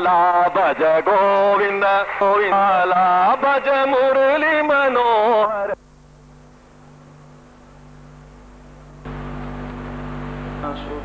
ગોપાલા ભજ ગોવિંદ ગોવિંદલા ભજ મુરલી મનોહર શ્રી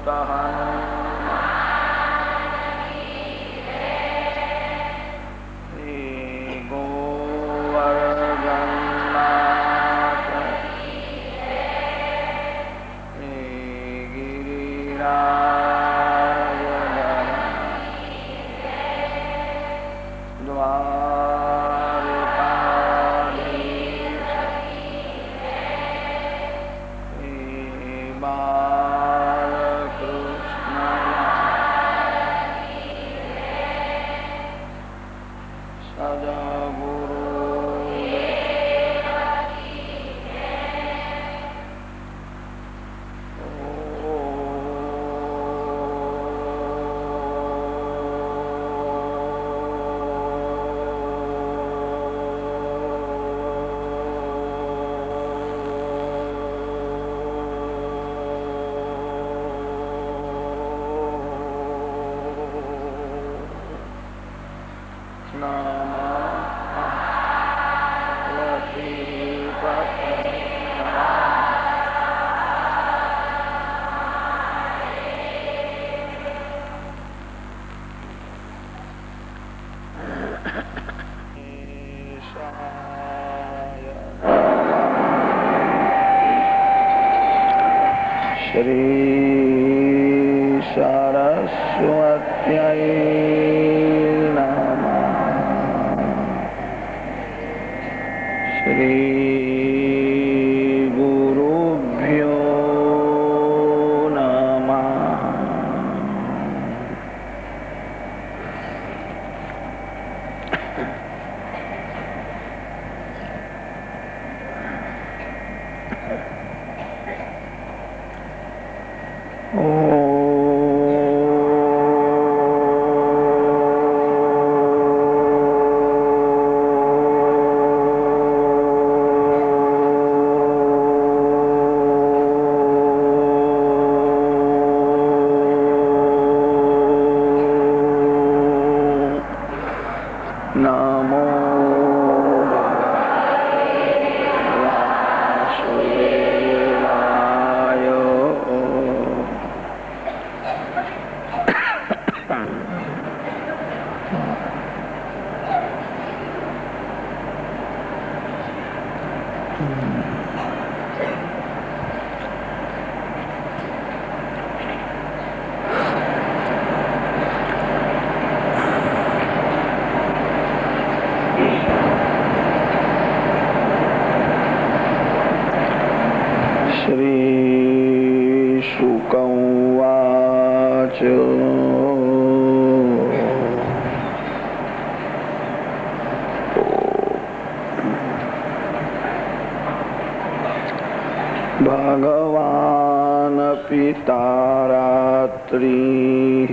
पिता रात्रिः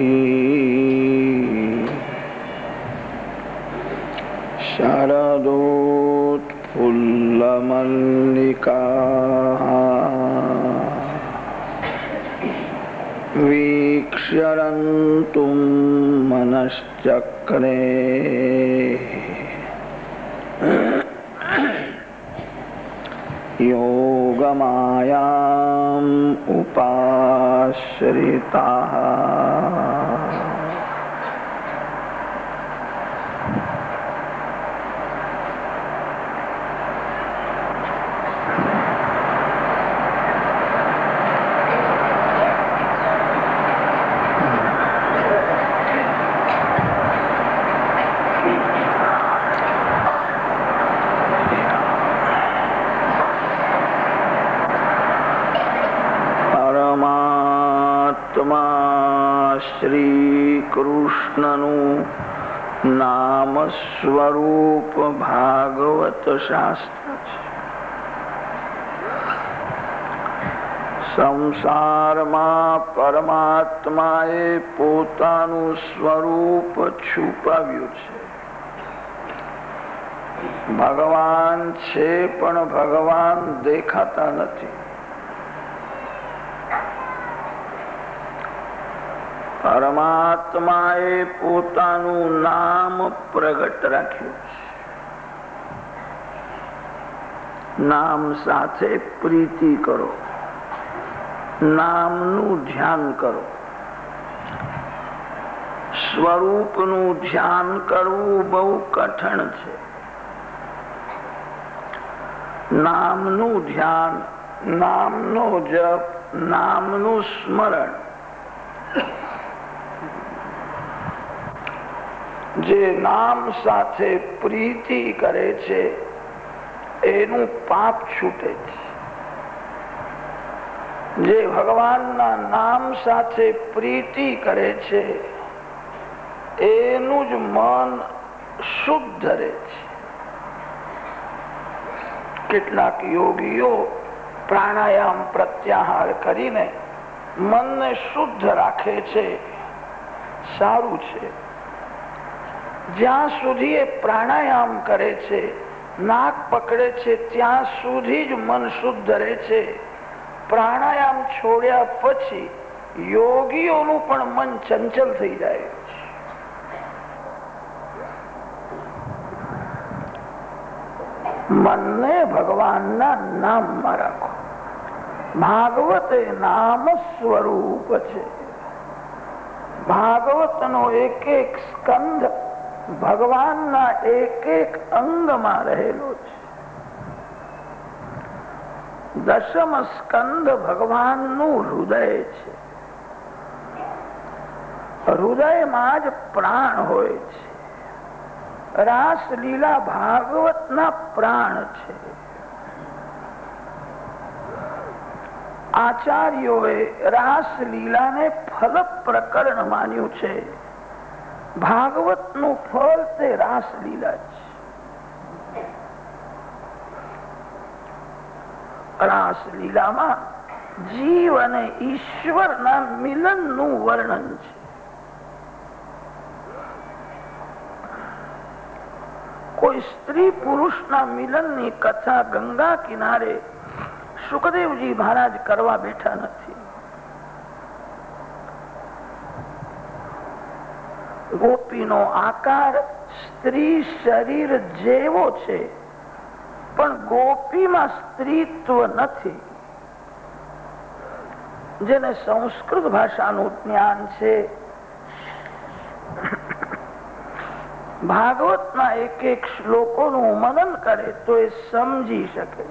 शरदोत्फुल्लमल्लिकाः वीक्ष्यरन्तुं मनश्चक्रे योगमायाम् સરિતા નામ સ્વરૂપ ભાગવત શાસ્ત્ર સંસારમાં પરમાત્માએ પોતાનું સ્વરૂપ છુપાવ્યું છે ભગવાન છે પણ ભગવાન દેખાતા નથી પરમાત્માએ પોતાનું નામ પ્રગટ રાખ્યું છે. નામ સાથે પ્રીતિ કરો. નામનું ધ્યાન કરો. સ્વરૂપનું ધ્યાન કરવું બહુ કઠણ છે. નામનું ધ્યાન, નામનો જપ, નામનું સ્મરણ જે નામ સાથે પ્રીતિ કરે છે, એનું પાપ છૂટે છે. જે ભગવાનના નામ સાથે પ્રીતિ કરે છે, એનું જ મન શુદ્ધ રહે છે. કેટલાક યોગીઓ પ્રાણાયામ પ્રત્યાહાર કરીને મનને શુદ્ધ રાખે છે. સારું છે. જ્યાં સુધી એ પ્રાણાયામ કરે છે, નાક પકડે છે, ત્યાં સુધી જ મન શુદ્ધ રહે છે. પ્રાણાયામ છોડ્યા પછી યોગીઓનું પણ મન ચંચલ થઈ જાય મનને ભગવાનના નામમાં રાખો. ભાગવત એ નામ સ્વરૂપ છે. ભાગવત નો એક એક સ્કંદ ભગવાનના એક એક અંગમાં રહેલો છે. દશમ સ્કંદ ભગવાનનું હૃદય છે. હૃદયમાં જ પ્રાણ હોય છે. રાસલીલા ભાગવતના પ્રાણ છે. આચાર્યોએ રાસલીલાને ફલ પ્રકરણ માન્યું છે. ભાગવતનું ફળ તે રાસલીલા છે. રાસલીલામાં જીવ અને ઈશ્વરના મિલનનું વર્ણન છે. કોઈ સ્ત્રી પુરુષના મિલનની કથા ગંગા કિનારે સુખદેવજી મહારાજ કરવા બેઠા નથી. ગોપીનો આકાર સ્ત્રી શરીર જેવો છે. પણ ગોપીમાં સ્ત્રીત્વ નથી. જેને સંસ્કૃત ભાષાનું જ્ઞાન છે. ભાગવતના એક એક શ્લોકોનું મનન કરે તો એ સમજી શકે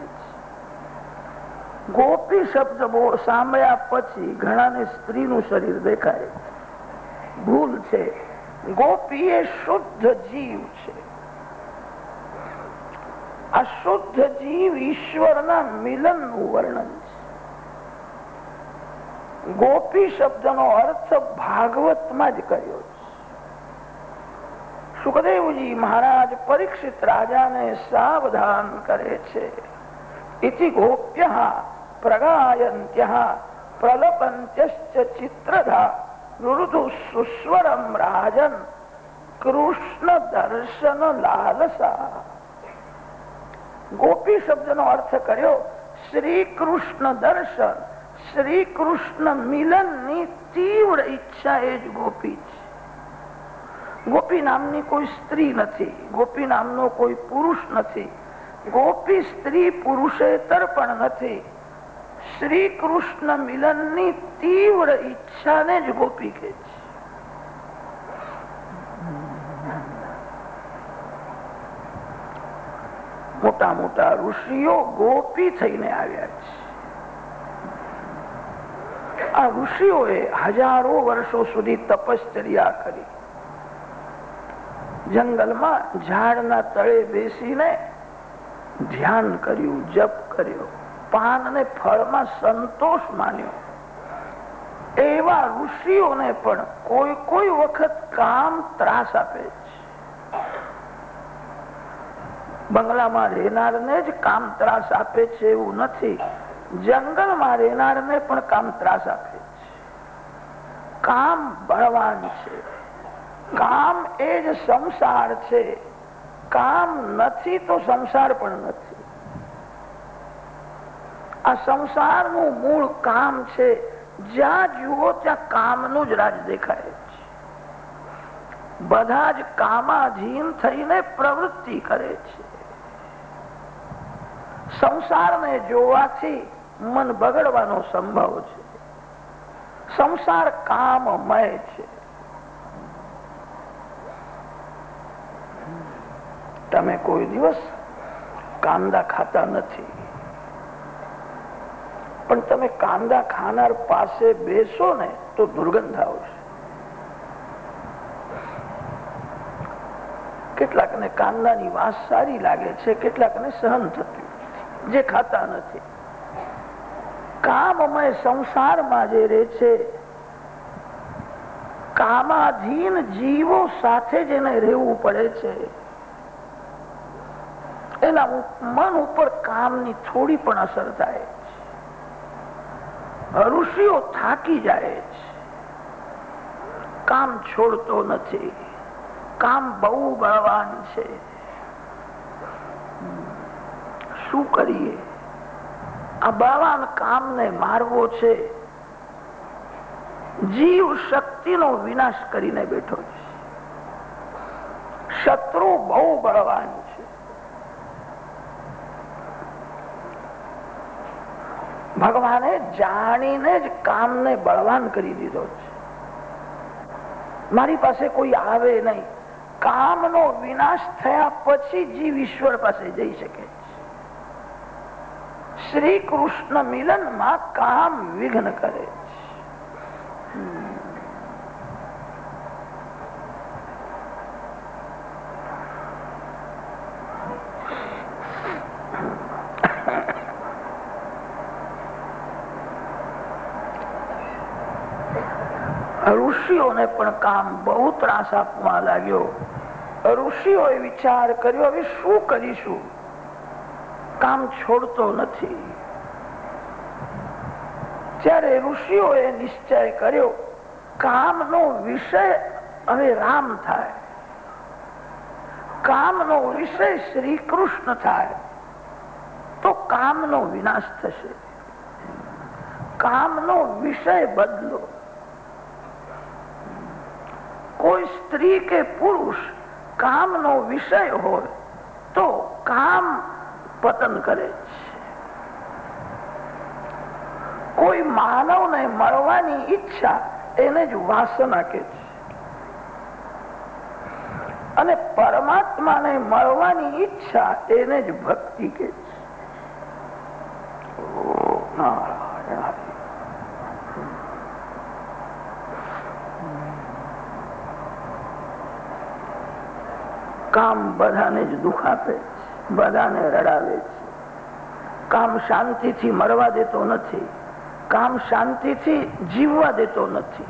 ગોપી શબ્દ સાંભળ્યા પછી ઘણાને સ્ત્રીનું શરીર દેખાય ભૂલ છે. ગોપી એ શુદ્ધ જીવ છે આ શુદ્ધ જીવ ઈશ્વરના મિલનનું વર્ણન છે ગોપી શબ્દનો અર્થ ભાગવતમાં જ કર્યો છે સુખદેવજી મહારાજ પરીક્ષિત રાજાને સાવધાન કરે છે ઇતિ ગોપ્ય પ્રગાયંત્ય પ્રલપંત્ય ચિત્રધા ઋતુ સુસ્વરમ રાજન કૃષ્ણ દર્શન લાલસા ગોપી શબ્દનો અર્થ કર્યો શ્રી કૃષ્ણ દર્શન શ્રી કૃષ્ણ મિલનની તીવ્ર ઈચ્છા એ જ ગોપી છે. ગોપી નામની કોઈ સ્ત્રી નથી, ગોપી નામનો કોઈ પુરુષ નથી, ગોપી સ્ત્રી પુરુષેતર પણ નથી શ્રી કૃષ્ણ મિલનની તીવ્ર ઈચ્છાને જ ગોપી કે છે. મોટા મોટા ઋષિઓ ગોપી થઈને આવ્યા છે. આ ઋષિઓએ હજારો વર્ષો સુધી તપશ્ચર્યા કરી. જંગલમાં ઝાડના તળે બેસીને ધ્યાન કર્યું, જપ કર્યો. પાન અને ફળમાં સંતોષ માન્યો. એવા ઋષિઓને પણ કોઈ કોઈ વખત કામ ત્રાસ આપે છે. બંગલામાં રહેનારને જ કામ ત્રાસ આપે છે એવું નથી. જંગલમાં રહેનારને પણ કામ ત્રાસ આપે છે. કામ બળવાન છે. કામ એ જ સંસાર છે. કામ નથી તો સંસાર પણ નથી. આ સંસારનું મૂળ કામ છે. જ્યાં જુઓ ત્યાં કામનું જ રાજ દેખાય છે. બધા જ કામાધીન થઈને પ્રવૃત્તિ કરે છે. સંસારને જોવાથી મન બગડવાનો સંભવ છે. સંસાર કામમય છે. તમે કોઈ દિવસ કાંદા ખાતા નથી. પણ તમે કાંદા ખાનાર પાસે બેસો ને તો દુર્ગંધ આવશે. કેટલાક ને કાંદાની વાસ સારી લાગે છે કેટલાક ને સહન થતી જે ખાતા નથી. કામમય સંસારમાં જે રહે છે, કામાધીન જીવો સાથે જેને રહેવું પડે છે. એના મન ઉપર કામની થોડી પણ અસર થાય. ઋષિઓ થાકી જાય છે. કામ છોડતો નથી. કામ બહુ બળવાન છે. શું કરીએ? આ બળવાન કામને મારવો છે. જીવ શક્તિનો વિનાશ કરીને બેઠો છે. શત્રુ બહુ બળવાન છે ભગવાને જાણીને જ કામને બળવાન કરી દીધો છે. મારી પાસે કોઈ આવે નહીં. કામનો વિનાશ થયા પછી જીવ ઈશ્વર પાસે જઈ શકે શ્રી કૃષ્ણ મિલનમાં કામ વિઘ્ન કરે છે. ઋષિઓને પણ કામ બહુ ત્રાસ આપવા લાગ્યો. ઋષિઓએ વિચાર કર્યો, હવે શું કરીશું? કામ છોડતો નથી. ત્યારે ઋષિઓએ નિશ્ચય કર્યો, કામનો વિષય હવે રામ થાય. કામનો વિષય શ્રી કૃષ્ણ થાય. તો કામનો વિનાશ થશે. કામનો વિષય બદલો. કોઈ સ્ત્રી કે પુરુષ કામનો વિષય હોય, તો કામ પતન કરે છે. કોઈ માનવને મળવાની ઈચ્છા એને જ વાસના કે છે. અને પરમાત્માને મળવાની ઈચ્છા એને જ ભક્તિ કે છે. નારાયણ કામ બધાને જ દુઃખ આપે બધાને રડાવે છે. કામ શાંતિથી મરવા દેતો નથી, કામ શાંતિથી જીવવા દેતો નથી.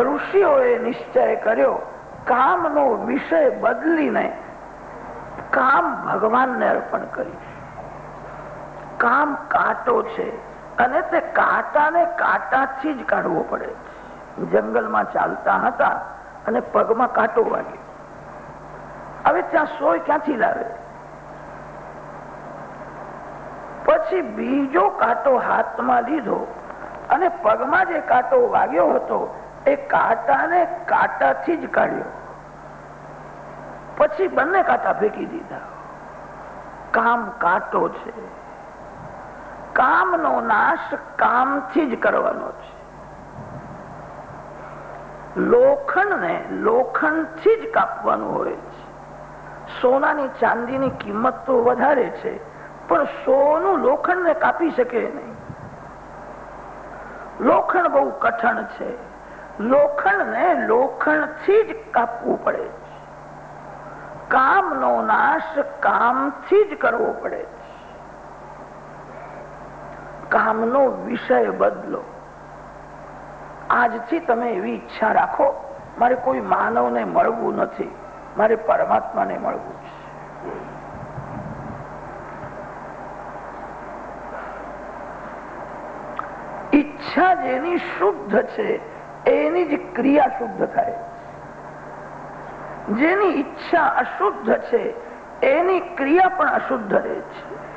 ઋષિઓએ નિશ્ચય કર્યો, કામનો વિષય બદલીને કામ ભગવાનને અર્પણ કરીશ કામ કાંટો છે, અને તે કાંટાને કાંટાથી જ કાઢવો પડે. જંગલમાં ચાલતા હતા અને પગમાં કાંટો વાગ્યો. હવે ત્યાં સોય ક્યાંથી લાવે? પછી બીજો કાંટો હાથમાં લીધો અને પગમાં જે કાંટો વાગ્યો હતો, એ કાંટાને કાંટાથી જ કાઢ્યો. પછી બંને કાંટા ફેંકી દીધા. કામ કાંટો છે. કામનો નાશ કામથી જ કરવાનો છે. લોખંડને લોખંડથી જ કાપવાનું હોય છે. સોનાની ચાંદીની કિંમત તો વધારે છે, પણ સોનું લોખંડને કાપી શકે નહીં. લોખંડ બહુ કઠણ છે. લોખંડને લોખંડથી જ કાપવું પડે છે. કામનો નાશ કામથી જ કરવો પડે છે. કામનો વિષય બદલો. આજથી તમે એવી ઈચ્છા રાખો, મારે કોઈ માનવને મળવું નથી. મારે પરમાત્માને મળવું છે. ઈચ્છા જેની શુદ્ધ છે, એની જ ક્રિયા શુદ્ધ થાય. જેની ઈચ્છા અશુદ્ધ છે, એની ક્રિયા પણ અશુદ્ધ રહે છે.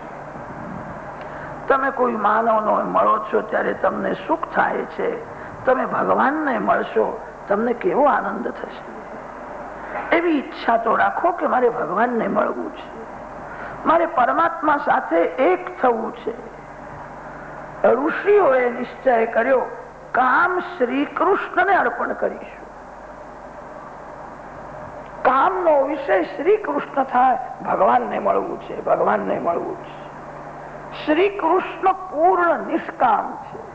તમે કોઈ માનવનો મળો છો ત્યારે તમને સુખ થાય છે. તમે ભગવાનને મળશો, તમને કેવો આનંદ થશે? એવી ઈચ્છા તો રાખો કે મારે ભગવાનને મળવું છે. મારે પરમાત્મા સાથે એક થવું છે. ઋષિઓએ નિશ્ચય કર્યો, કામ શ્રી કૃષ્ણને અર્પણ કરીશું. કામનો વિષય શ્રી કૃષ્ણ થાય, ભગવાનને મળવું છે, ભગવાનને મળવું છે. શ્રી કૃષ્ણ પૂર્ણ નિષ્કામ છે.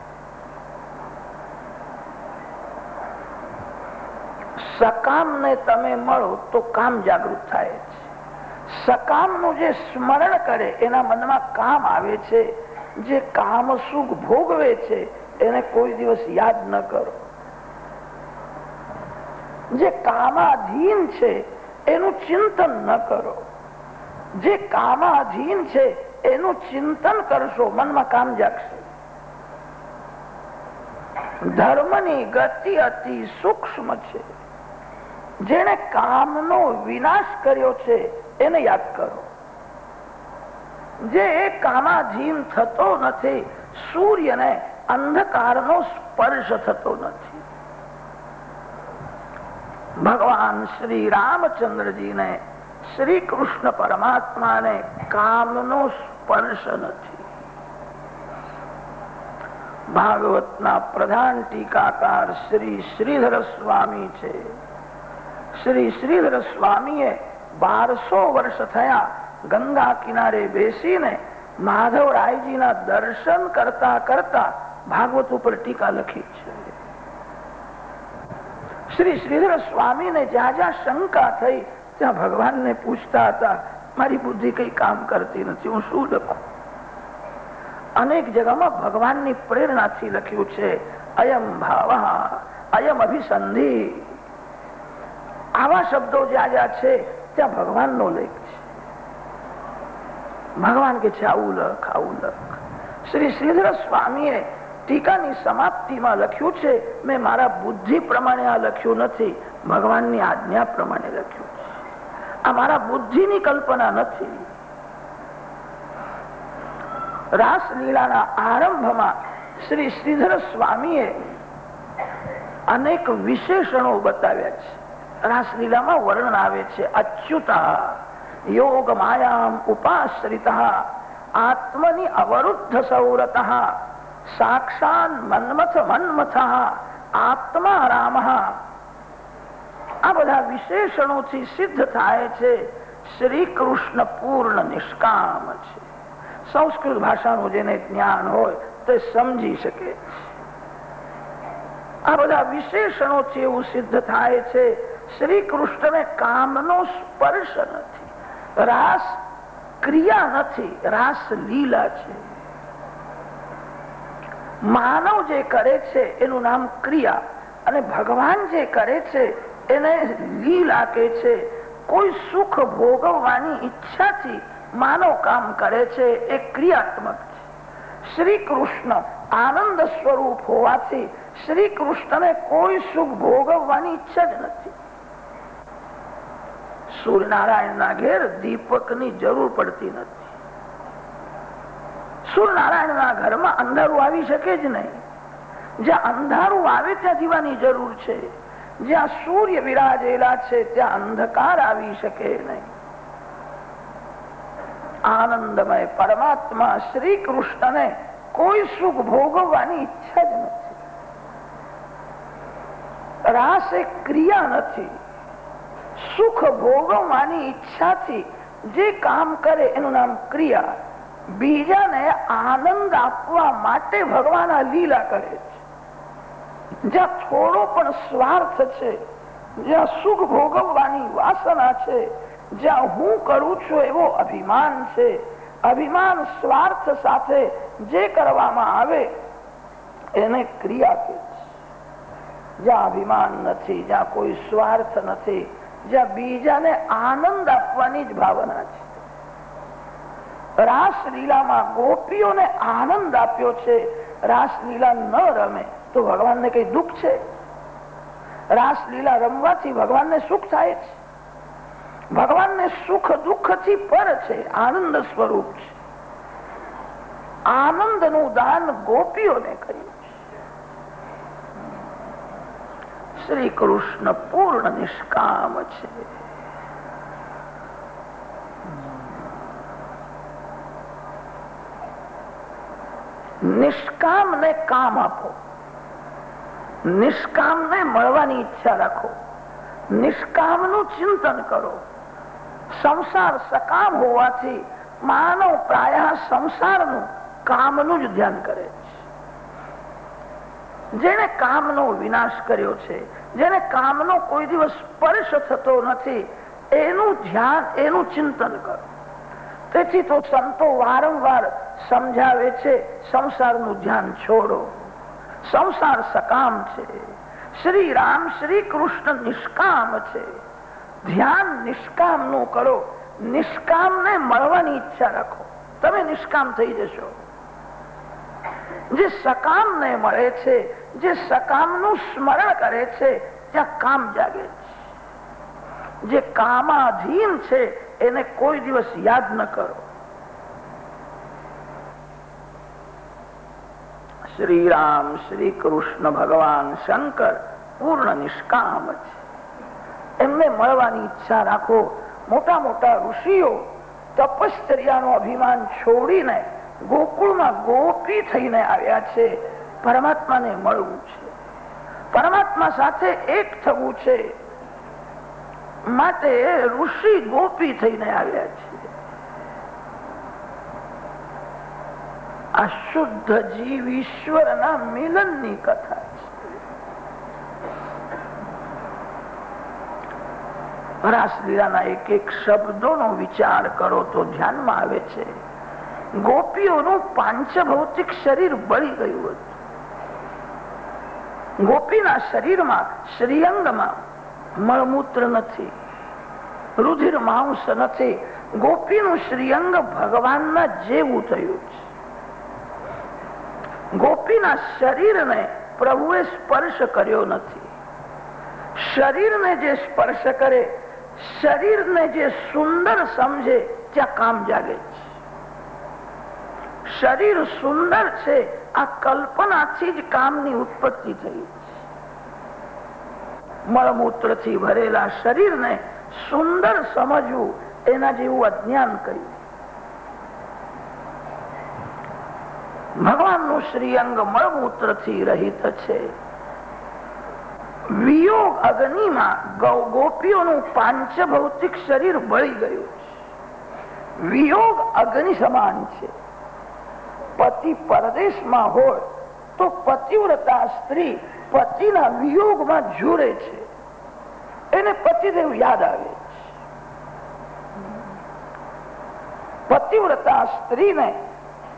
સકામને તમે મળો તો કામ જાગૃત થાય છે. સકામનું જે સ્મરણ કરે, એના મનમાં કામ આવે છે. જે કામ સુખ ભોગવે છે, એને કોઈ દિવસ યાદ ન કરો. જે કામાધીન છે, એનું ચિંતન ન કરો. જે કામાધીન છે, એનું ચિંતન કરશો, મનમાં કામ જાગશે. ધર્મની ગતિ અતિ સૂક્ષ્મ છે. જેને કામનો વિનાશ કર્યો છે, એને યાદ કરો. જે કામાધીન થતો નથી, સૂર્યને અંધકારનો સ્પર્શ થતો નથી. ભગવાન શ્રી રામચંદ્રજીને, શ્રી કૃષ્ણ પરમાત્માને કામનો સ્પર્શ નથી. ભાગવતના પ્રધાન ટીકાકાર શ્રી શ્રીધર સ્વામી છે. શ્રી શ્રીધર સ્વામીએ બારસો વર્ષ થયા ગંગા કિનારે બેસીને માધવરાયજીના દર્શન કરતા કરતા ભાગવત ઉપર ટીકા લખી છે. શ્રી શ્રીધર સ્વામીને જ્યાં જ્યાં શંકા થઈ, ત્યાં ભગવાનને પૂછતા હતા, મારી બુદ્ધિ કઈ કામ કરતી નથી, હું શું લખું? અનેક જગામાં ભગવાનની પ્રેરણાથી લખ્યું છે, અયમ ભાવ, અયમ અભિસંધિ. આવા શબ્દો જ્યાં જ્યાં છે, ત્યાં ભગવાનનો લેખ છે. ભગવાન કે છે, આવું લખ આવું લખ. શ્રી શ્રીધર સ્વામીએ ટીકાની સમાપ્તિમાં લખ્યું છે, મેં મારા બુદ્ધિ પ્રમાણે આ લખ્યું નથી, ભગવાનની આજ્ઞા પ્રમાણે લખ્યું આ મારા બુદ્ધિની કલ્પના નથી. રાસલીલાના આરંભમાં શ્રી શ્રીધર સ્વામીએ અનેક વિશેષણો બતાવ્યા છે. રાસલીલામાં વર્ણન આવે છે, અચ્યુત યોગ માયામ ઉપાશ્રિત, આત્મની અવરુદ્ધ સૌરત, સાક્ષાન મન્મથ મન્મથ, આત્મા રામ. આ બધા વિશેષણોથી સિદ્ધ થાય છે શ્રી કૃષ્ણ પૂર્ણ નિષ્કામ છે. સંસ્કૃત ભાષાનું જેને જ્ઞાન હોય, તે સમજી શકે. આ બધા વિશેષણોથી એવું સિદ્ધ થાય છે શ્રી કૃષ્ણને કામનો સ્પર્શ નથી. રાસ ક્રિયા નથી, રાસ લીલા છે. માનવ જે કરે છે, એનું નામ ક્રિયા. અને ભગવાન જે કરે છે, એને લીલા કે છે. કોઈ સુખ ભોગવવાની ઈચ્છાથી માનવ કામ કરે છે, એ ક્રિયાત્મક છે. શ્રી કૃષ્ણ આનંદ સ્વરૂપ હોવાથી શ્રી કૃષ્ણને કોઈ સુખ ભોગવવાની ઈચ્છા જ નથી. સૂર્યનારાયણ ના ઘેર દીપકની જરૂર પડતી નથી. સૂર્યનારાયણ ના ઘરમાં અંધારું આવી શકે જ નહીં. જ્યાં અંધારું આવે ત્યાં દીવાની જરૂર છે. જ્યાં સૂર્ય વિરાજેલા છે ત્યાં અંધકાર આવી શકે નહીં. આનંદમય પરમાત્મા શ્રી કૃષ્ણને કોઈ સુખ ભોગવવાની ઈચ્છા જ નથી. રાસ એક ક્રિયા નથી. સુખ ભોગવવાની ઈચ્છાથી જે કામ કરે એનું નામ ક્રિયા. બીજાને આનંદ આપવા માટે ભગવાન લીલા કરે છે. જ્યાં થોડો પણ સ્વાર્થ છે, જ્યાં સુખ ભોગવવાની વાસના છે, જ્યાં હું કરું છું એવો અભિમાન છે, અભિમાન સ્વાર્થ સાથે જે કરવામાં આવે, એને ક્રિયા કે જ્યાં અભિમાન નથી, જ્યાં કોઈ સ્વાર્થ નથી જ્યાં બીજાને આનંદ આપવાની જ ભાવના છે. રાસલીલામાં ગોપીઓને આનંદ આપ્યો છે. રાસલીલા ન રમે તો ભગવાનને કઈ દુઃખ છે? રાસલીલા રમવાથી ભગવાનને સુખ થાય છે? ભગવાનને સુખ દુઃખથી પર છે, આનંદ સ્વરૂપ છે. આનંદનું દાન ગોપીઓને કર્યું છે શ્રી કૃષ્ણ પૂર્ણ નિષ્કામ છે. નિષ્કામ ને કામ આપો. નિષ્કામ ને મળવાની ઈચ્છા રાખો. નિષ્કામનું ચિંતન કરો. સંસાર સકામ હોવાથી માનવ પ્રાય સંસારનું કામનું જ ધ્યાન કરે. છે જેને કામનો વિનાશ કર્યો છે જેને કામનો કોઈ દિવસ સ્પર્શ થતો નથી, એનું ધ્યાન, એનું ચિંતન કરો. તેથી તો સંતો વારંવાર સમજાવે છે, સંસારનું ધ્યાન છોડો. સંસાર સકામ છે. શ્રી રામ, શ્રી કૃષ્ણ નિષ્કામ છે. ધ્યાન નિષ્કામનું કરો. નિષ્કામ ને મળવાની ઈચ્છા રાખો. તમે નિષ્કામ થઈ જશો. જે સકામ ને મળે છે, જે સકામનું સ્મરણ કરે છે, ત્યાં કામ જાગે છે જે કામાધીન છે, એને કોઈ દિવસ યાદ ન કરો. શ્રી રામ શ્રી કૃષ્ણ ભગવાન, શંકર પૂર્ણ નિષ્કામ છે એમને મળવાની ઈચ્છા રાખો. મોટા મોટા ઋષિઓ, તપશ્ચર્યાનું અભિમાન છોડીને ગોકુળમાં ગોપી થઈને આવ્યા છે. પરમાત્માને મળવું છે. પરમાત્મા સાથે એક થવું છે. માટે ઋષિ ગોપી થઈને આવ્યા છે. આ શુદ્ધ જીવ ઈશ્વરના મિલનની કથા છે. રાસલીલાના એક એક શબ્દોનો વિચાર કરો તો ધ્યાનમાં આવે છે. ગોપીઓનું પાંચભૌતિક શરીર બળી ગયું હતું. ગોપીના શરીરમાં શ્રીઅંગમાં મળમૂત્ર નથી રુધિર માંસ નથી. ગોપીનું શ્રીઅંગ ભગવાનના જેવું થયું છે. ગોપીના શરીરને પ્રભુએ સ્પર્શ કર્યો નથી. શરીરને જે સ્પર્શ કરે, શરીરને જે સુંદર સમજે, ત્યાં કામ જાગે છે. શરીર સુંદર છે. આ કલ્પનાથી જ કામની ઉત્પત્તિ થઈ. મળમૂત્રથી ભરેલા શરીરને સુંદર સમજવું, એના જેવું અજ્ઞાન કર્યું ભગવાનનું શ્રીઅંગ મળમૂત્રથી રહિત છે. વિયોગ અગ્નિમાં ગોપીઓનું પાંચ ભૌતિક શરીર બળી ગયું છે. વિયોગ અગ્નિ સમાન છે. પતિ પરદેશમાં હોય, તો પતિવ્રતા સ્ત્રી પતિના વિયોગમાં ઝૂરે છે. એને પતિદેવ યાદ આવે પતિવ્રતા સ્ત્રીને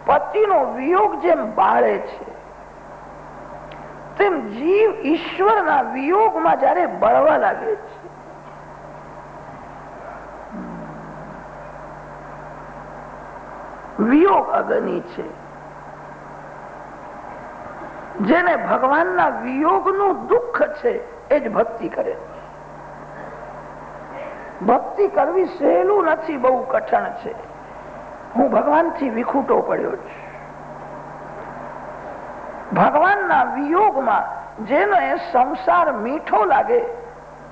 પતિનો વિયોગ જેમ બાળે છે, તેમ જીવ ઈશ્વરના વિયોગમાં જયારે બળવા લાગે છે. વિયોગ અગ્નિ છે. જેને ભગવાનના વિયોગનું દુઃખ છે, એ જ ભક્તિ કરે. ભક્તિ કરવી સહેલું નથી, બહુ કઠણ છે. હું ભગવાનથી વિખૂટો પડ્યો છું. ભગવાનના વિયોગમાં જેને સંસાર મીઠો લાગે,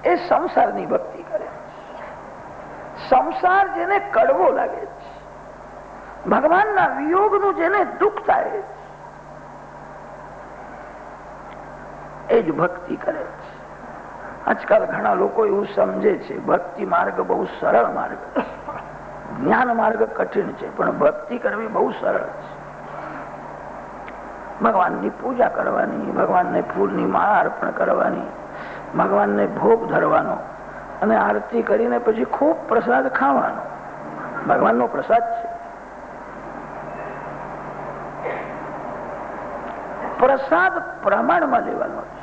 એ સંસારની ભક્તિ કરે. સંસાર જેને કડવો લાગે ભગવાનના વિયોગનું જેને દુઃખ થાય એ જ ભક્તિ કરે છે. આજકાલ ઘણા લોકો એવું સમજે છે, ભક્તિ માર્ગ બહુ સરળ માર્ગ જ્ઞાન માર્ગ કઠિન છે, પણ ભક્તિ કરવી બહુ સરળ છે. ભગવાનની પૂજા કરવાની, ભગવાનને ફૂલની માળા અર્પણ કરવાની, ભગવાનને ભોગ ધરવાનો અને આરતી કરીને પછી ખૂબ પ્રસાદ ખાવાનો. ભગવાનનો પ્રસાદ છે. પ્રસાદ પ્રમાણમાં લેવાનો છે.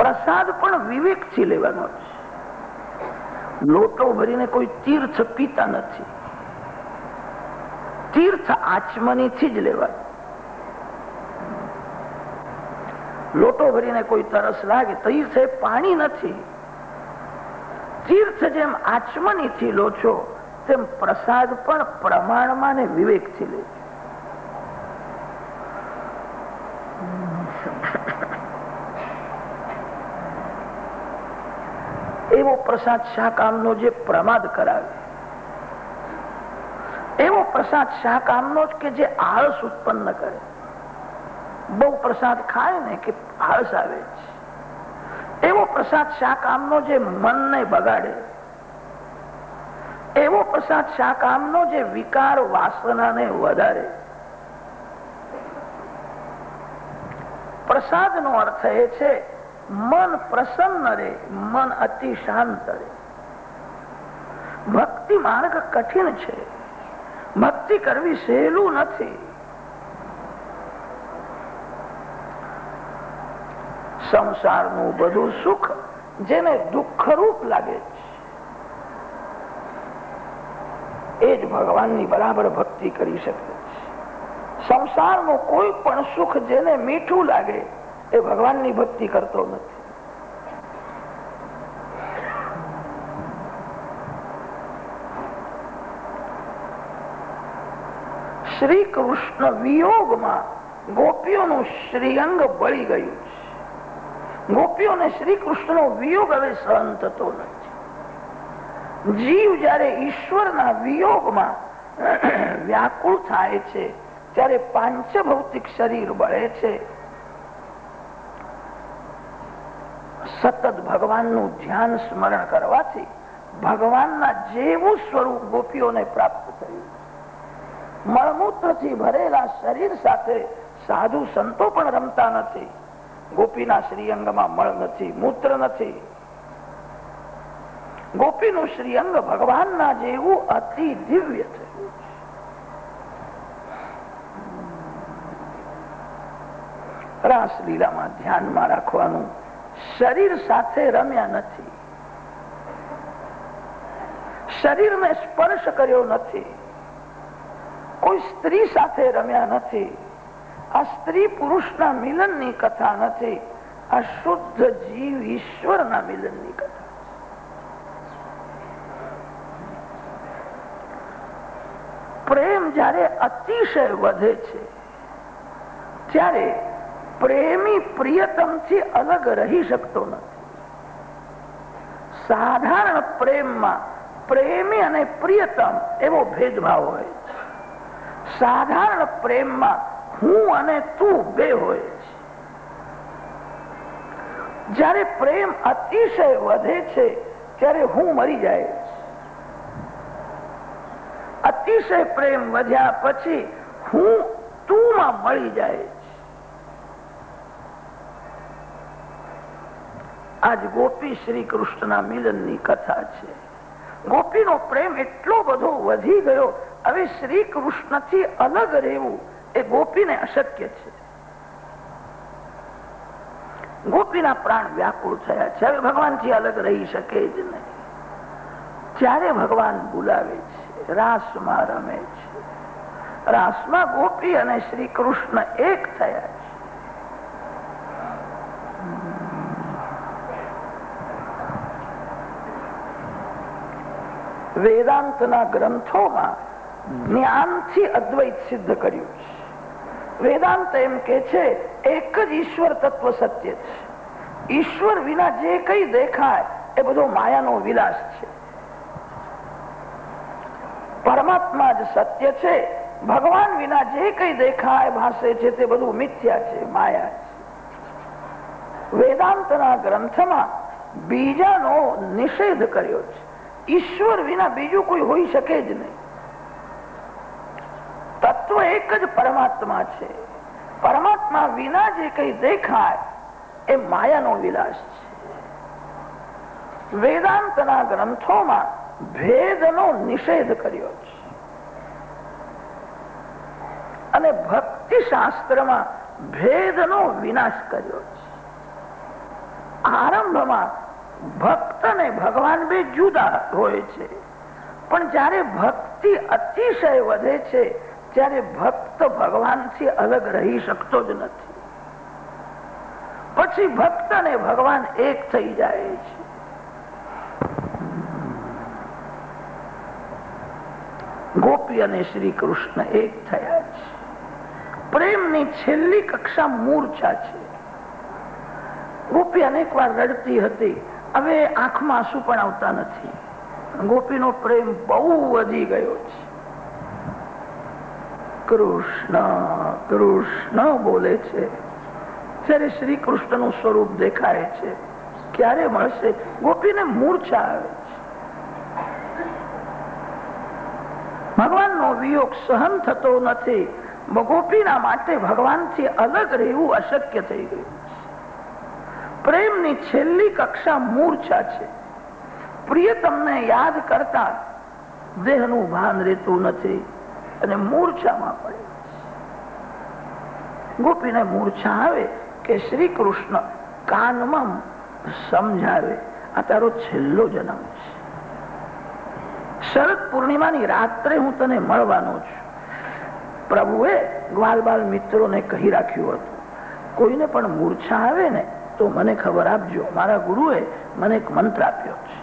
પ્રસાદ પણ વિવેકથી લેવાનો છે. લોટો ભરીને કોઈ તીર્થ પીતા નથી. તીર્થ આચમની થી જ લેવાનું લોટો ભરીને કોઈ તરસ લાગે તીર્થ એ પાણી નથી. તીર્થ જેમ આચમની થી લો છો, તેમ પ્રસાદ પણ પ્રમાણમાં ને વિવેકથી લે એવો પ્રસાદ શાકામનો જે પ્રમાદ કરાવે. એવો પ્રસાદ શાકામનો જ કે જે આળસ ઉત્પન્ન કરે. બહુ પ્રસાદ ખાય ને કે આળસ આવે એવો પ્રસાદ શાકામનો જે મનને બગાડે. એવો પ્રસાદ શાકામનો જે વિકાર વાસનાને વધારે. પ્રસાદનો અર્થ એ છે મન પ્રસન્ન રહે મન અતિ શાંત રહે ભક્તિ માર્ગ કઠિન છે. ભક્તિ કરવી સહેલું નથી. સંસારનું બધું સુખ જેને દુઃખરૂપ લાગે છે. એ જ ભગવાનની બરાબર ભક્તિ કરી શકે છે. સંસારનું કોઈ પણ સુખ જેને મીઠું લાગે એ ભગવાનની ભક્તિ કરતો નથી. શ્રી કૃષ્ણ વિયોગમાં ગોપીઓનું શ્રીઅંગ બળી ગયું છે. ગોપીઓને શ્રી કૃષ્ણનો વિયોગ હવે સહન થતો નથી. જીવ જયારે ઈશ્વરના વિયોગમાં વ્યાકુળ થાય છે, ત્યારે પાંચ ભૌતિક શરીર બળે છે સતત ભગવાનનું ધ્યાન સ્મરણ કરવાથી ભગવાનના જેવું સ્વરૂપ ગોપીઓને પ્રાપ્ત થયું. મળમૂત્રથી ભરેલા શરીર સાથે સાધુ સંતો પણ રમતા નથી. ગોપીના શ્રીઅંગમાં મળ નથી, મૂત્ર નથી. ગોપીનું શ્રીઅંગ ભગવાનના જેવું અતિ દિવ્ય થયું રાસલીલામાં ધ્યાનમાં રાખવાનું શરીર સાથે રમ્યા નથી. શરીરને સ્પર્શ કર્યો નથી. કોઈ સ્ત્રી સાથે રમ્યા નથી. આ સ્ત્રી પુરુષના મિલનની કથા નથી. આ શુદ્ધ જીવ ઈશ્વરના મિલનની કથા. પ્રેમ જ્યારે અતિશય વધે છે, ત્યારે પ્રેમી પ્રિયતમથી અલગ રહી શકતો નથી. સાધારણ પ્રેમમાં પ્રેમી અને પ્રિયતમ એવો ભેદભાવ હોય સાધારણ પ્રેમમાં હું અને તું બે હોય છે. જ્યારે પ્રેમ અતિશય વધે છે, ત્યારે હું મરી જાય અતિશય પ્રેમ વધ્યા પછી હું તું મળી જાય છે આજ ગોપી શ્રી કૃષ્ણના મિલનની કથા છે. ગોપીનો પ્રેમ એટલો બધો વધી ગયો, હવે શ્રી કૃષ્ણથી અલગ રહેવું એ ગોપીને અશક્ય છે. ગોપીના પ્રાણ વ્યાકુળ થયા છે, હવે ભગવાનથી અલગ રહી શકે જ નહીં. ત્યારે ભગવાન બોલાવે છે, રાસમાં રમે છે. રાસમાં ગોપી અને શ્રી કૃષ્ણ એક થયા છે. વેદાંતના ગ્રંથોમાં જ્ઞાનથી અદ્વૈત સિદ્ધ કર્યું છે. વેદાંત એમ કે છે, એક જ ઈશ્વર તત્વ સત્ય છે. ઈશ્વર વિના જે કઈ દેખાય, એ બધો માયાનો વિલાસ છે. પરમાત્મા જ સત્ય છે, ભગવાન વિના જે કઈ દેખાય ભાષે છે, તે બધું મિથ્યા છે, માયા છે. વેદાંતના ગ્રંથમાં બીજાનો નિષેધ કર્યો છે. ઈશ્વર વિના બીજું કોઈ હોઈ શકે જ નહીં. તત્વ એક જ પરમાત્મા છે. પરમાત્મા વિના જે કઈ દેખાય, એ માયાનો વિલાસ છે. વેદાંતના ગ્રંથોમાં ભેદનો નિષેધ કર્યો છે. અને ભક્તિ શાસ્ત્રમાં ભેદનો વિનાશ કર્યો છે. આરંભમાં ભક્ત ને ભગવાન બે જુદા હોય છે. પણ જયારે ભક્તિ અતિશય વધે છે, ત્યારે ભક્ત ભગવાનથી અલગ રહી શકતો જ નથી. પછી ભક્ત ને ભગવાન એક થઈ જાય છે. ગોપી અને શ્રી કૃષ્ણ એક થયા છે. પ્રેમની છેલ્લી કક્ષા મૂર્છા છે. ગોપી અનેક વાર રડતી હતી. હવે આંખમાં આંસુ પણ આવતા નથી. ગોપીનો પ્રેમ બહુ વધી ગયો છે. કૃષ્ણ કૃષ્ણ બોલે છે. ત્યારે શ્રી કૃષ્ણનું સ્વરૂપ દેખાય છે, ક્યારે મળશે? ગોપીને મૂર્છા આવે છે. ભગવાનનો વિયોગ સહન થતો નથી. ગોપીના માટે ભગવાનથી અલગ રહેવું અશક્ય થઈ ગયું પ્રેમની છેલ્લી કક્ષા મૂર્છા છે. પ્રિય તમને યાદ કરતા દેહનું ભાન રહેતું નથી અને મૂર્છામાં પડે ગોપીને મૂર્છા આવે કે શ્રી કૃષ્ણ કાનમાં સમજાવે. આ તારો છેલ્લો જન્મ છે. શરદ પૂર્ણિમાની રાત્રે હું તને મળવાનો છું. પ્રભુએ ગ્વાલ બાલ મિત્રોને કહી રાખ્યું હતું. કોઈને પણ મૂર્છા આવે ને તો મને ખબર આપજો. મારા ગુરુએ મને એક મંત્ર આપ્યો છે.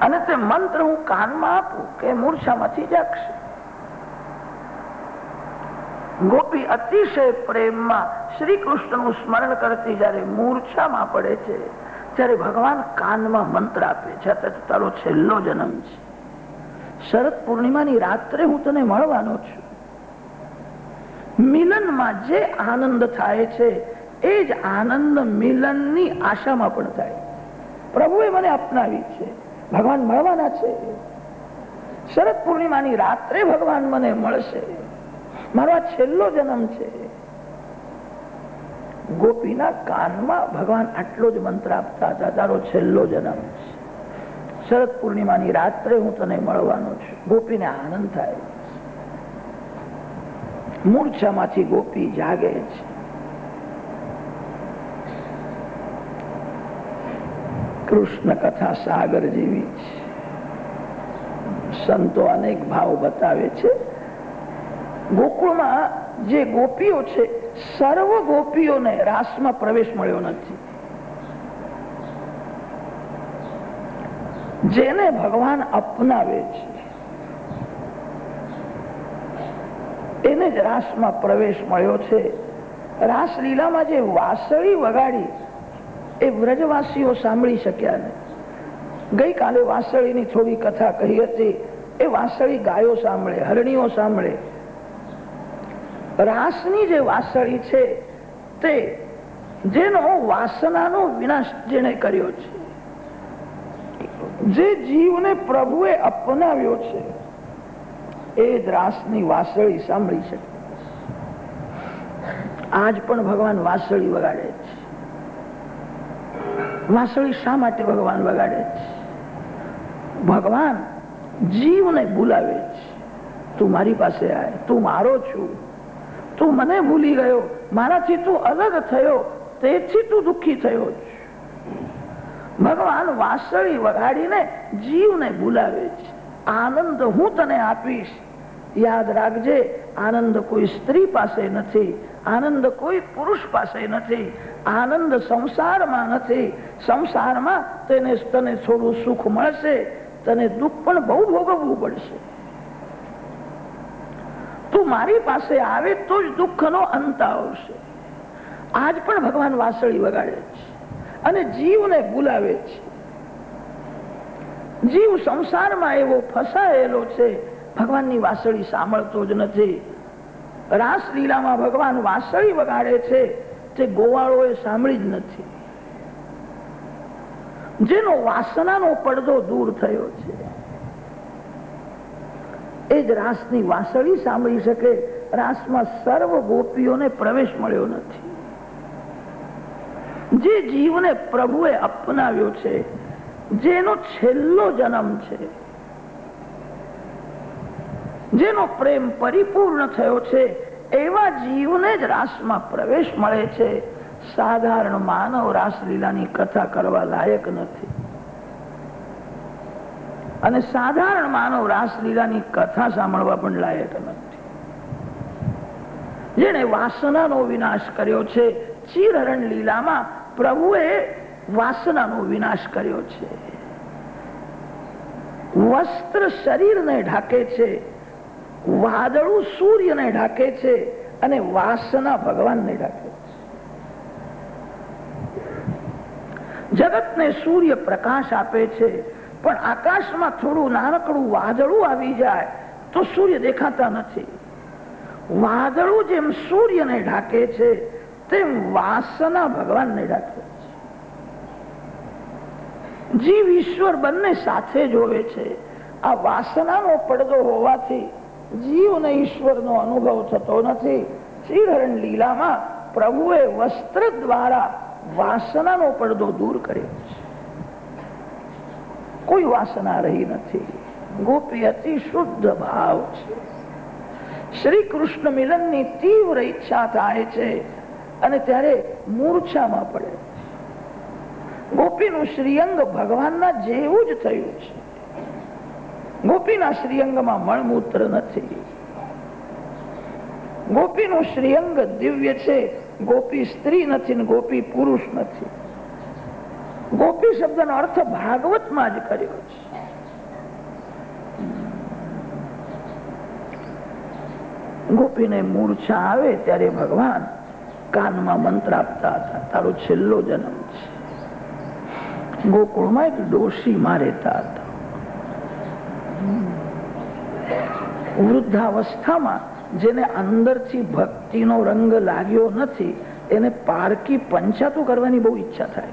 અને તે મંત્ર હું કાનમાં આપું કે મૂર્છામાંથી જાગશે. ગોપી અતિશય પ્રેમમાં શ્રી કૃષ્ણનું સ્મરણ કરતી જયારે મૂર્છામાં પડે છે, ત્યારે ભગવાન કાનમાં મંત્ર આપે છે. તારો છેલ્લો જન્મ છે. શરદ પૂર્ણિમાની રાત્રે હું તને મળવાનો છું. મિલનમાં જે આનંદ થાય છે એ જ આનંદ મિલનની આશામાં પણ થાય. પ્રભુએ મને અપનાવી છે. ભગવાન મળવાના છે. શરદ પૂર્ણિમાની રાત્રે ભગવાન મને મળશે. મારો આ છેલ્લો જન્મ છે. ગોપીના કાનમાં ભગવાન આટલો જ મંત્ર આપતા હતા. તારો છેલ્લો જન્મ છે. શરદ પૂર્ણિમાની રાત્રે હું તને મળવાનો છું. ગોપીને આનંદ થાય. મૂર્છામાંથી ગોપી જાગે છે. કૃષ્ણ કથા સાગર જેવી છે. સંતો અનેક ભાવ બતાવે છે. ગોકુળમાં જે ગોપીઓ છે, સર્વ ગોપીઓને રાસમાં પ્રવેશ મળ્યો નથી. જેને ભગવાન અપનાવે છે, એને જ રાસમાં પ્રવેશ મળ્યો છે. રાસલીલામાં જે વાસળી વગાડી એ વ્રજવાસીઓ સાંભળી શક્યા નહીં. ગઈકાલે વાસળીની થોડી કથા કહી હતી. એ વાસળી ગાયો સાંભળે, હરણીઓ સાંભળે. રાસની જે વાસળી છે, તે જેનો વાસનાનો વિનાશ જેને કર્યો છે, જે જીવને પ્રભુએ અપનાવ્યો છે, એ જ રાસની વાસળી સાંભળી શકે. આજ પણ ભગવાન વાસળી વગાડે છે. વાસળી શા માટે ભગવાન વગાડે છે? ભગવાન જીવને ભૂલાવે છે. તું મારી પાસે આય, તું મારો છું. તું મને ભૂલી ગયો, મારાથી તું અલગ થયો, તેથી તું દુઃખી થયો ભગવાન વાસળી વગાડીને જીવને ભૂલાવે છે. આનંદ હું તને આપીશ. યાદ રાખજે, આનંદ કોઈ સ્ત્રી પાસે નથી આનંદ કોઈ પુરુષ પાસે નથી. આનંદ સંસારમાં નથી. સંસારમાં તેને તને થોડું સુખ મળશે. તને દુઃખ પણ બહુ ભોગવવું પડશે. તું મારી પાસે આવે તો જ દુઃખનો અંત આવશે. આજ પણ ભગવાન વાસળી વગાડે છે અને જીવને ભૂલાવે છે. જીવ સંસારમાં એવો ફસાયેલો છે. ભગવાનની વાસળી સાંભળતો જ નથી. રાસલીલામાં ભગવાન વાસળી વગાડે છે, તે ગોવાળોએ સાંભળી જ નથી. જેનો વાસનાનો પડદો દૂર થયો છે, એ જ રાસની વાસળી સાંભળી શકે, રાસમાં સર્વ ગોપીઓને પ્રવેશ મળ્યો નથી. જે જીવને પ્રભુએ અપનાવ્યો છે, જેનો છેલ્લો જન્મ છે જેનો પ્રેમ પરિપૂર્ણ થયો છે, એવા જીવને જ રાસમાં પ્રવેશ મળે છે. સાધારણ માનવ રાસલીલાની કથા કરવા લાયક નથી. અને સાધારણ માનવ રાસલીલાની કથા સાંભળવા પણ લાયક નથી. જેને વાસનાનો વિનાશ કર્યો છે, ચિરહરણ લીલામાં પ્રભુએ વાસનાનો વિનાશ કર્યો છે. વસ્ત્ર શરીરને ઢાકે છે વાદળું સૂર્યને ઢાકે છે અને વાસના ભગવાનને ઢાકે છે. જગતને સૂર્ય પ્રકાશ આપે છે, પણ આકાશમાં થોડું નાનકડું વાદળું આવી જાય તો સૂર્ય દેખાતા નથી. વાદળું જેમ સૂર્યને ઢાકે છે, તેમ વાસના ભગવાનને ઢાકે છે. જીવ ઈશ્વર બંને સાથે જોવે છે. આ વાસનાનો પડદો હોવાથી જીવને ઈશ્વરનો અનુભવ થતો નથી. શ્રીહરણ લીલામાં પ્રભુએ વસ્ત્ર દ્વારા વાસનાનો પડદો દૂર કર્યો છે. કોઈ વાસના રહી નથી. ગોપી અતિ શુદ્ધ ભાવ છે. શ્રી કૃષ્ણ મિલનની તીવ્ર ઈચ્છા થાય છે અને ત્યારે મૂર્છામાં પડે ગોપીનું શ્રીઅંગ ભગવાનના જેવું જ થયું છે. ગોપીના શ્રીઅંગમાં મળમૂત્ર નથી. ગોપીનું શ્રીઅંગ દિવ્ય છે. ગોપી સ્ત્રી નથી ગોપી પુરુષ નથી. ગોપી શબ્દનો અર્થ ભાગવતમાં જ કર્યો છે. ગોપીને મૂર્છા આવે ત્યારે ભગવાન કાનમાં મંત્ર આપતા હતા. તારો છેલ્લો જન્મ છે. ગોકુળમાં એક ડોશીમાં રહેતા હતા. વૃદ્ધાવસ્થામાં જેને અંદરથી ભક્તિનો રંગ લાગ્યો નથી, એને પારકી પંચાતો કરવાની બહુ ઈચ્છા થાય.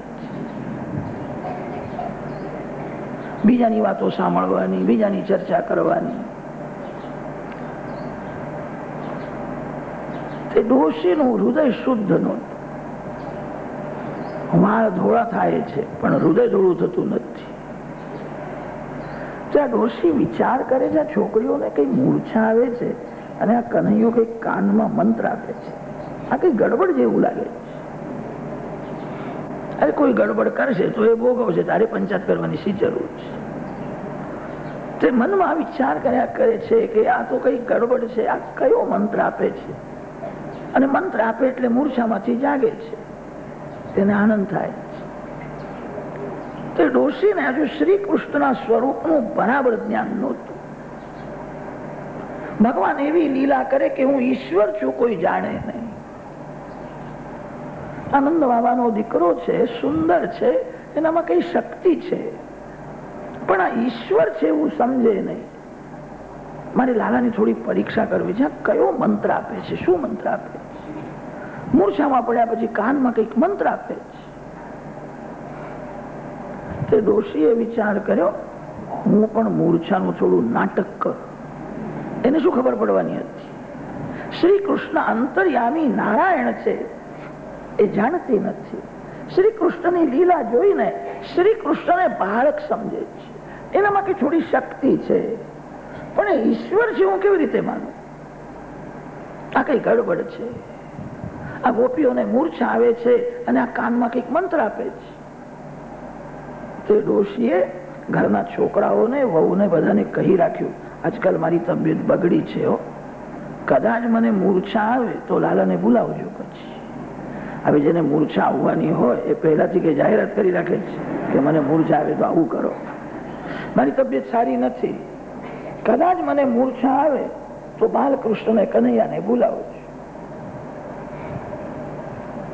બીજાની વાતો સાંભળવાની, બીજાની ચર્ચા કરવાની. તે ડોશીનું હૃદય શુદ્ધ નો વાળ ધોળા થાય છે, પણ હૃદય ધોળું થતું નથી. ત્યાં ડોશી વિચાર કરે છે છોકરીઓને કઈ મૂર્છા આવે છે અને આ કનૈયો કઈ કાનમાં મંત્ર આપે છે. આ કઈ ગડબડ જેવું લાગે અરે કોઈ ગડબડ કરશે તો એ ભોગવશે, તારે પંચાયત કરવાની શી જરૂર છે? તે મનમાં વિચાર કર્યા કરે છે કે આ તો કઈ ગડબડ છે, આ કયો મંત્ર આપે છે? અને મંત્ર આપે એટલે મૂર્છામાંથી જાગે છે. તેને આનંદ થાય. તે ડોશીને હજુ શ્રી કૃષ્ણના સ્વરૂપનું બરાબર જ્ઞાન નહોતું. ભગવાન એવી લીલા કરે કે હું ઈશ્વર છું, કોઈ જાણે નહીં. આનંદ બાબાનો દીકરો છે, સુંદર છે, એનામાં કઈ શક્તિ છે? પણ આ ઈશ્વર છે એવું સમજે નહીં. મારી લાલાની થોડી પરીક્ષા કરવી છે. કયો મંત્ર આપે છે? શું મંત્ર આપે છે? મૂર્છામાં પડ્યા પછી કાનમાં કંઈક મંત્ર આપે છે? તે ડોશીએ વિચાર કર્યો, હું પણ મૂર્છાનું થોડું નાટક કરું. એને શું ખબર પડવાની હતી? શ્રી કૃષ્ણ અંતર્યામી નારાયણ છે, એ જાણતી નથી. શ્રી કૃષ્ણની લીલા જોઈને શ્રી કૃષ્ણને બાળક સમજે છે. એનામાં કે થોડી શક્તિ છે. પણ ઈશ્વર છે, હું કેવી રીતે માનું? આ કઈ ગડબડ છે. આ ગોપીઓને મૂર્છા આવે છે અને આ કાનમાં કંઈક મંત્ર આપે છે. તે ડોશીએ ઘરના છોકરાઓને, વહુને બધાને કહી રાખ્યું, આજકાલ મારી તબિયત બગડી છે હો. કદાચ મને મૂર્છા આવે તો લાલાને બોલાવજો પછી. હવે જેને મૂર્છા આવવાની હોય એ પહેલાથી કે જાહેરાત કરી રાખે છે કે મને મૂર્છા આવે તો આવું કરો. મારી તબિયત સારી નથી. કદાચ મને મૂર્છા આવે તો બાલકૃષ્ણને કનૈયાને બોલાવજો.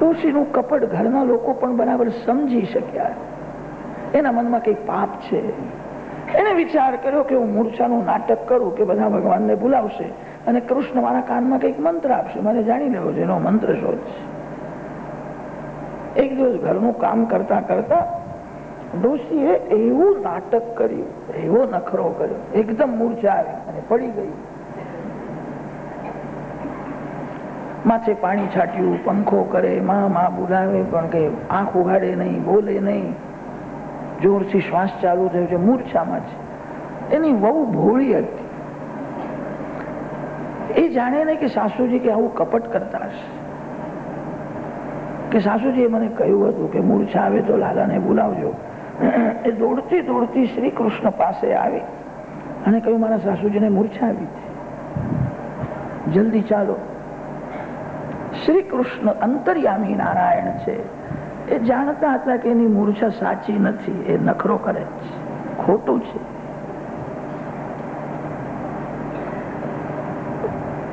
ડોશીનું કપટ ઘરના લોકો પણ બરાબર સમજી શક્યા. એના મનમાં કઈ પાપ છે. એને વિચાર કર્યો કે હું મૂર્છાનું નાટક કરું કે બધા ભગવાનને ભૂલાવશે અને કૃષ્ણ મારા કાનમાં કંઈક મંત્ર આપશે. મારે જાણી લેવો છે, એનો મંત્ર છે. એક દિવસ ઘરનું કામ કરતા કરતા ડોશીએ એવું નાટક કર્યું, એવો નખરો કર્યો. એકદમ મૂર્છા આવી અને પડી ગઈ. માથે પાણી છાટ્યું, પંખો કરે માં માં બોલાવે પણ કે આંખ ઉગાડે નહીં, બોલે નહીં. જોરથી શ્વાસ ચાલુ થયો છે, મૂર્છામાં છે. એની બહુ ભોળી હતી. એ જાણે ને કે સાસુજી કે આવું કપટ કરતા હશે. કે સાસુજીએ મને કહ્યું હતું કે મૂર્છા આવે તો લાલાને બોલાવજો. એ દોડતી દોડતી શ્રી કૃષ્ણ પાસે આવી અને કહ્યું, મારા સાસુજીને મૂર્છા આવી જલ્દી ચાલો. શ્રી કૃષ્ણ અંતર્યામી નારાયણ છે. એ જાણતા હતા કે એની મૂર્છા સાચી નથી, એ નખરો કરે છે. ખોટું છે.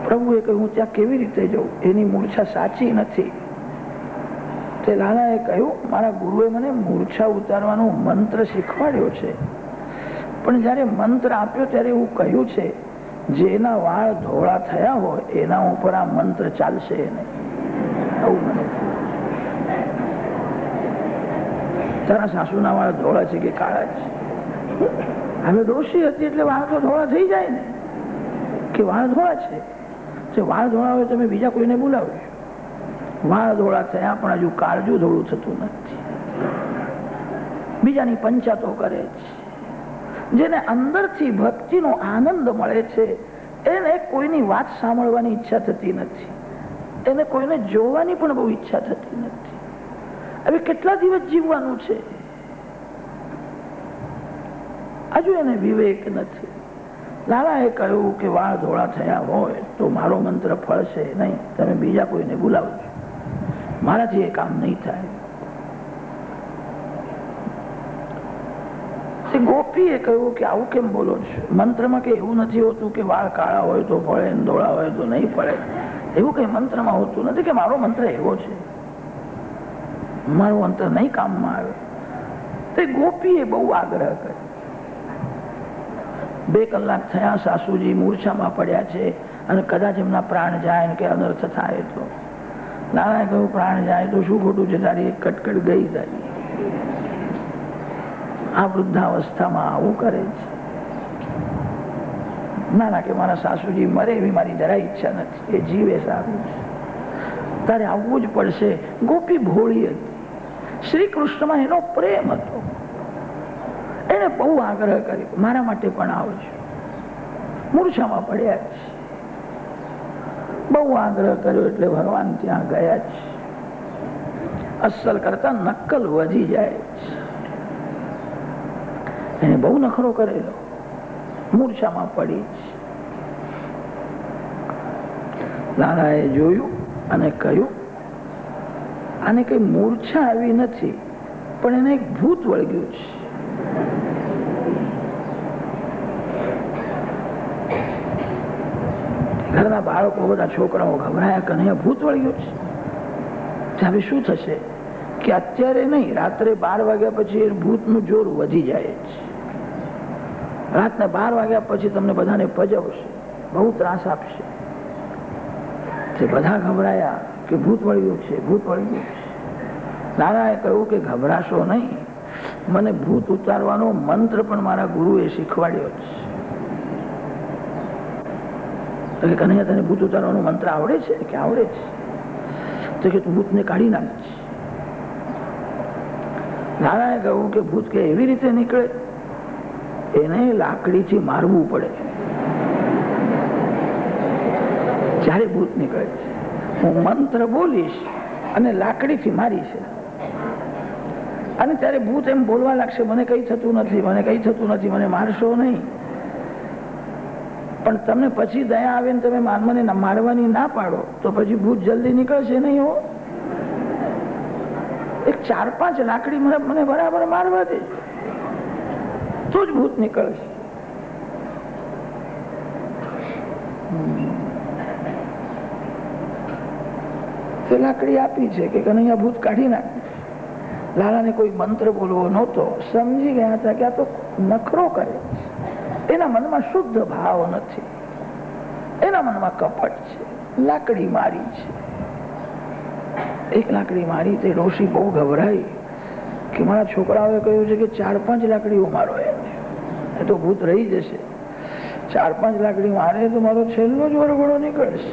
પ્રભુએ કહ્યું, હું ત્યાં કેવી રીતે જઉં? એની મૂર્છા સાચી નથી. તે લાલાએ કહ્યું, મારા ગુરુએ મને મૂર્છા ઉતારવાનો મંત્ર શીખવાડ્યો છે. પણ જ્યારે મંત્ર આપ્યો ત્યારે એવું કહ્યું છે, જેના વાળ ધોળા થયા હોય, એના ઉપર આ મંત્ર ચાલશે નહીં. આવું મને તારા સાસુના વાળા ધોળા છે કે કાળા છે? હવે ડોસી હતી એટલે વાળ તો ધોળા થઈ જાય ને. કે વાળ ધોળા છે? જે વાળ ધોળા હોય તમે બીજા કોઈને બોલાવ્યો વાળ ધોળા થયા પણ હજુ કાળજું ધોળું થતું નથી. બીજાની પંચાતો કરે છે. જેને અંદરથી ભક્તિનો આનંદ મળે છે, એને કોઈની વાત સાંભળવાની ઈચ્છા થતી નથી. એને કોઈને જોવાની પણ બહુ ઈચ્છા થતી નથી. હવે કેટલા દિવસ જીવવાનું છે? હજુ એને વિવેક નથી. લાલાએ કહ્યું કે વાળ ધોળા થયા હોય તો મારો મંત્ર ફળશે નહીં. તમે બીજા કોઈને બોલાવજો. મારાથી એ કામ નહીં થાય. ગોપીએ કહ્યું કે આવું કેમ બોલો છો? મંત્રમાં કે એવું નથી હોતું કે વાળ કાળા હોય તો ફળે ધોળા હોય તો નહીં ફળે. એવું કઈ મંત્રમાં હોતું નથી કે મારો મંત્ર એવો છે? મારું અંતર નહીં કામમાં આવે. તે ગોપીએ બહુ આગ્રહ કર્યો. બે કલાક થયા, સાસુજી મૂર્છામાં પડ્યા છે અને કદાચ એમના પ્રાણ જાય કે અનર્થ થાય તો. નારાયણ કહ્યું, પ્રાણ જાય તો શું ખોટું છે? તારી કટકટ ગઈ તારી. આ વૃદ્ધાવસ્થામાં આવું કરે છે. ના ના કે મારા સાસુજી મરે એવી મારી જરા ઈચ્છા નથી. એ જીવે સારું છે. તારે આવવું જ પડશે. ગોપી ભોળી હતી. શ્રી કૃષ્ણમાં એનો પ્રેમ હતો. એને બહુ આગ્રહ કર્યો મારા માટે પણ આવજો. મૂર્છામાં પડ્યા છે બહુ આગ્રહ કર્યો એટલે ભગવાન ત્યાં ગયા છે અસલ કરતા નક્કલ વધી જાય એને બહુ નખરો કરેલો. મૂર્છામાં પડી લાલાએ જોયું અને કહ્યું આને કઈ મૂર્છા આવી નથી, પણ એને એક ભૂત વળગ્યું છે. ઘરના બાળકો બધા છોકરાઓ ગભરાયા કનૈયા ભૂત વળગ્યું છે. હવે શું થશે? કે અત્યારે નહીં, રાત્રે બાર વાગ્યા પછી ભૂતનું જોર વધી જાય છે. રાતના બાર વાગ્યા પછી તમને બધાને પજવશે, બહુ ત્રાસ આપશે. બધા ગભરાયા કે ભૂત વળ્યું છે, ભૂત વળ્યું છે. દાદાએ કહ્યું કે ગભરાશો નહીં. મને ભૂત ઉતારવાનો મંત્ર પણ મારા ગુરુએ શીખવાડ્યો છે કનૈયા, તને ભૂત ઉતારવાનો મંત્ર આવડે છે? કે આવડે છે? તો કે તું ભૂતને કાઢી નાખ દાદાએ કહ્યું કે ભૂત કે એવી રીતે નીકળે, એને લાકડીથી મારવું પડે. જ્યારે ભૂત નીકળે છે, હું મંત્ર બોલીશ અને લાકડીથી મારીશ. અને ત્યારે ભૂત એમ બોલવા લાગશે, મને કઈ થતું નથી, મને કઈ થતું નથી, મને મારશો નહીં. પણ તમને પછી દયા આવે ને તમે મને મારવાની ના પાડો, તો પછી ભૂત જલ્દી નીકળશે નહીં હો. એક ચાર પાંચ લાકડી મને બરાબર મારવા દે તો જ ભૂત નીકળશે. લાકડી આપી છે કે કનૈયા ભૂત કાઢી નાખે લાલાને કોઈ મંત્ર બોલવો નહોતો. સમજી ગયા હતા કે આ તો નખરો કરે એના મનમાં શુદ્ધ ભાવ નથી. એના મનમાં કપટ છે. લાકડી મારી છે. એક લાકડી મારી તે ડોશી બહુ ગભરાઈ કે મારા છોકરાઓએ કહ્યું છે કે ચાર પાંચ લાકડીઓ મારો એ તો ભૂત રહી જશે. ચાર પાંચ લાકડી મારે તો મારો છેલ્લો જ વરઘોડો નીકળશે.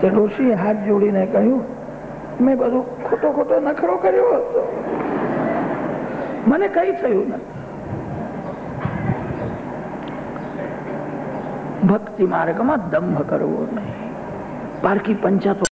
તે ડોશીએ હાથ જોડીને કહ્યું મેં બધું ખોટો ખોટો નખરો કર્યો હતો. મને કઈ થયું નથી. ભક્તિ માર્ગમાં દંભ કરવો નહીં. પારકી પંચાતો